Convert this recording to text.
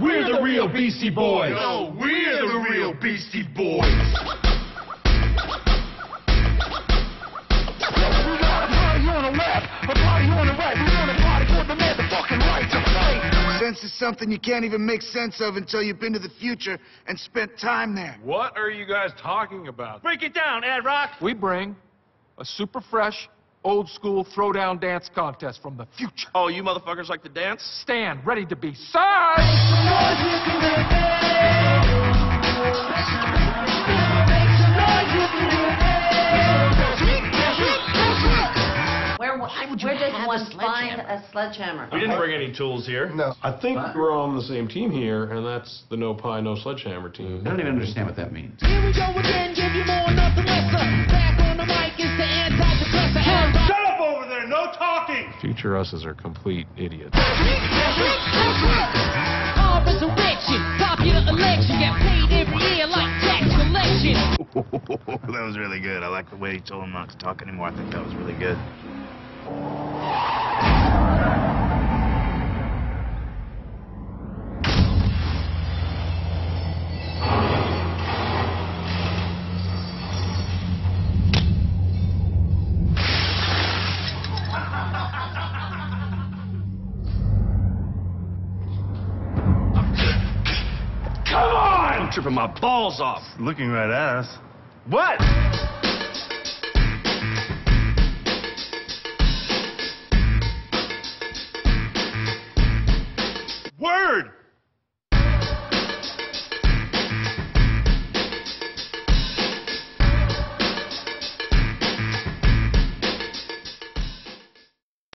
We're the real Beastie Boys. No, we're the real Beastie Boys. Sense is something you can't even make sense of until you've been to the future and spent time there. What are you guys talking about? Break it down, Ad Rock. We bring a super fresh, old school throwdown dance contest from the future. Oh, you motherfuckers like to dance? Stand ready to be sized. Where, where does one find a sledgehammer? We didn't bring any tools here. No. I think we're on the same team here, and that's the No Pie, No Sledgehammer team. Mm-hmm. I don't even understand what that means. Future us's are complete idiots. That was really good. I like the way he told him not to talk anymore. I think that was really good. tripping my balls off. Looking right at us. What?